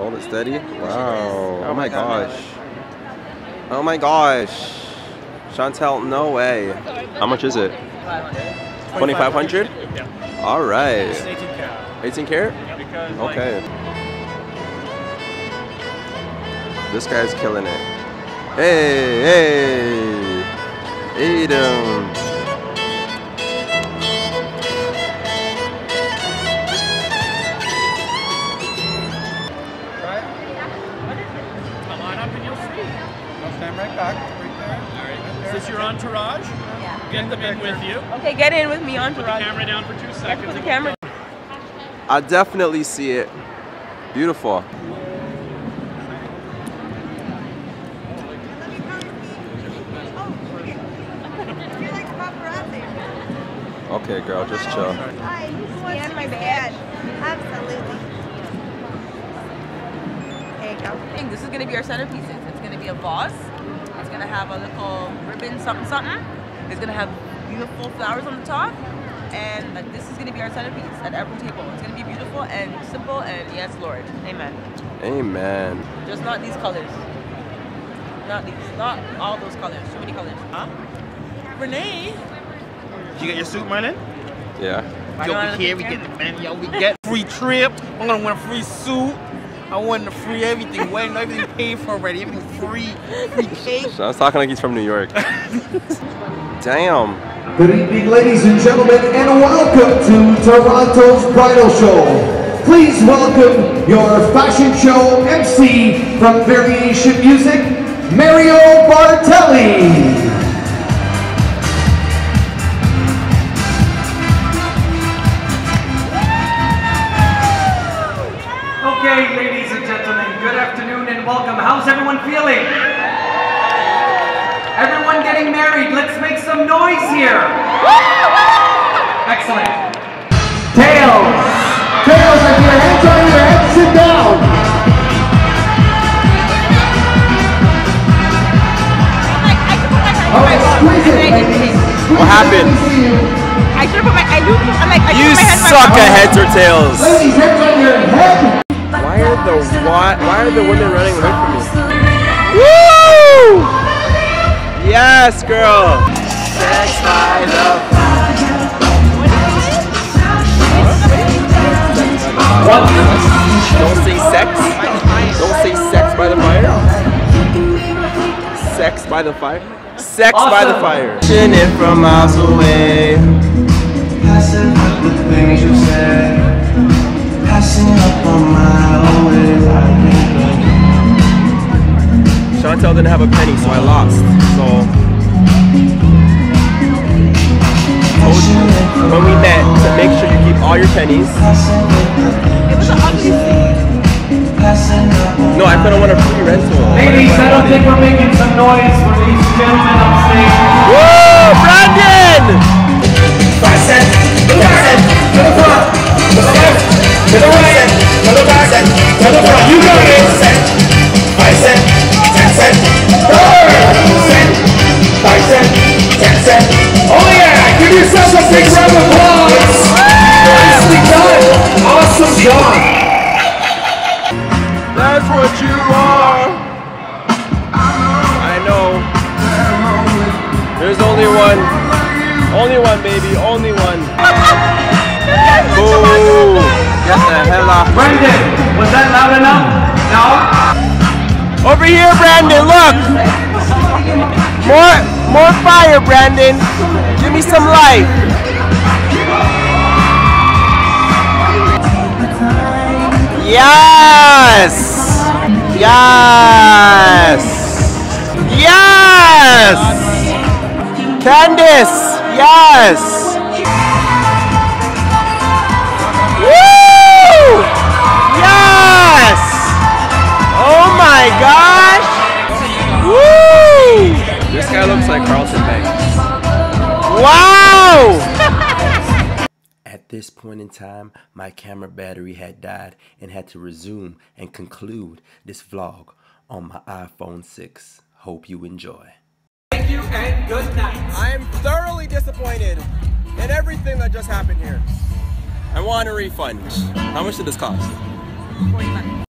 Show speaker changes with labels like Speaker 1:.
Speaker 1: Hold it steady. Wow. Oh, oh my gosh. Oh my gosh. Chantel, no way. How much is it? 2500
Speaker 2: Yeah.
Speaker 1: All right.
Speaker 2: 18 carat.
Speaker 1: 18 carat?
Speaker 2: Because like,
Speaker 1: Okay. This guy's killing it. Hey, hey. Edom.
Speaker 2: come
Speaker 3: I'll stand right back, right there.
Speaker 2: Is this your entourage? Yeah. Get them in with you.
Speaker 4: Okay, get in with me entourage.
Speaker 2: Put
Speaker 4: on
Speaker 2: the camera down for two seconds.
Speaker 4: Put the camera.
Speaker 1: I definitely see it. Beautiful.
Speaker 5: You're like paparazzi.
Speaker 1: Okay, girl, just chill.
Speaker 5: Hi, scan my badge. Absolutely. There you go.
Speaker 4: I this is gonna be our centerpieces. It's gonna be a vase. It's gonna have a little ribbon, something, something. It's gonna have beautiful flowers on the top. And like, this is gonna be our centerpiece at every table. It's gonna be beautiful and simple and yes, Lord. Amen.
Speaker 1: Amen.
Speaker 4: Just not these colors. Not these. Not all those colors. Too many colors. Huh? Renee.
Speaker 3: You get your suit, Marlon?
Speaker 1: Yeah.
Speaker 3: Yo, we here, we get the man, yo, we get free trip. I'm gonna win a free suit. I won the free everything. Wait, everything paid for already. Everything free. Free cake.
Speaker 1: So I was talking like he's from New York. Damn.
Speaker 6: Good evening, ladies and gentlemen, and welcome to Toronto's Bridal Show. Please welcome your fashion show MC from Variation Music, Mario Bartelli.
Speaker 7: How's everyone feeling? Everyone getting married, let's make some noise here. Excellent.
Speaker 6: Tails. Tails, if your hands on your head, sit down. All right, squeeze it, ladies.
Speaker 1: What happened?
Speaker 4: I should put my. I do. I'm like. I
Speaker 1: You
Speaker 4: put my hands
Speaker 1: suck at heads or tails.
Speaker 6: Ladies, hands on your head.
Speaker 1: Why are the why, why are the women running away from me? Yes, girl. Sex by the What? Don't say sex. Don't say sex by the fire. Sex by the fire. Sex by the fire. In it from miles away.
Speaker 8: Passing up the things you said, passing up on my always. I think
Speaker 1: Chantel didn't have a penny, so I lost. So all your pennies.
Speaker 4: It was an ugly scene.
Speaker 1: No, I couldn't want a free rental.
Speaker 7: Ladies, I don't think we're making some noise for these gentlemen on stage.
Speaker 1: Woo, Brandon!
Speaker 8: Five cent, to the back, to the front, to the left, to the right, to the back, to the front. You got it. Cent, five cent, ten cent, cent, five cent, ten cent. Oh yeah! Give yourself a big round of applause.
Speaker 1: One. Only one, baby. Only one. Boo! Get the hell off.
Speaker 7: Brendan, was that loud enough? No?
Speaker 1: Over here, Brandon. Look. More, more fire, Brandon. Give me some light. Yes. Yes. Candice. Yes. Woo! Yes. Oh my gosh. Woo! This guy looks like Carlton Banks. Wow! At this point in time, my camera battery had died and had to resume and conclude this vlog on my iPhone 6. Hope you enjoy.
Speaker 7: Thank you and good night.
Speaker 1: I am thoroughly disappointed in everything that just happened here. I want a refund. How much did this cost?
Speaker 4: 40 bucks.